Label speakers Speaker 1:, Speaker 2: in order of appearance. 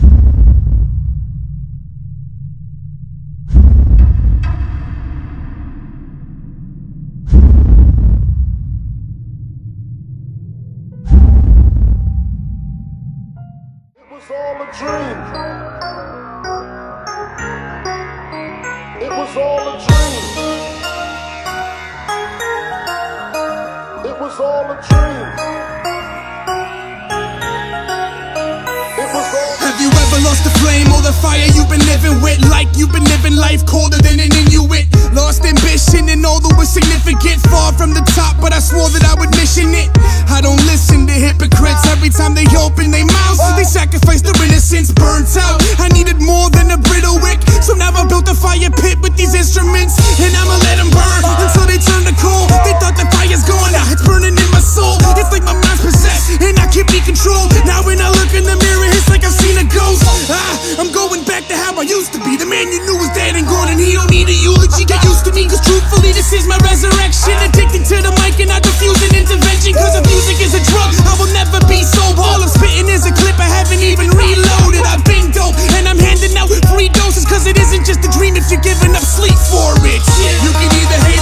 Speaker 1: It was all a dream. It was all a dream. It was all
Speaker 2: a dream. The fire you've been living with? Like you've been living life colder than an Inuit. Lost ambition and all that was significant. Far from the top, but I swore that I would mission it. I don't listen to hypocrites. Every time they open their mouths, they sacrifice their innocence. Burnt out. I needed more than a brittle wick. So now I built a fire pit with these instruments. And I'ma let them burn This is my resurrection. Addicted to the mic and I defuse an intervention. Cause if music is a drug, I will never be sober. All I'm spitting is a clip, I haven't even reloaded. I've been dope and I'm handing out three doses. Cause it isn't just a dream if you're giving up sleep for it. You can either hate